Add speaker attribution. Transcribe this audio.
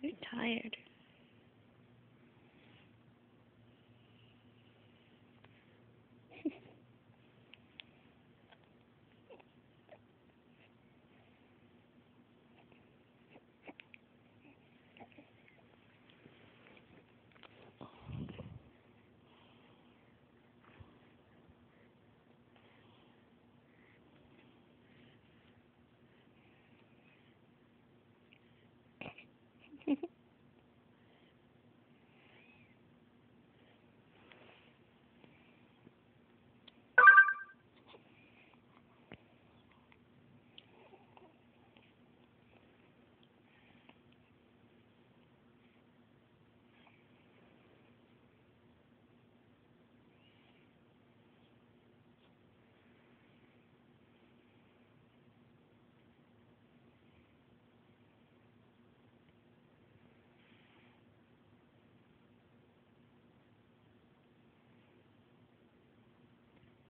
Speaker 1: You're tired.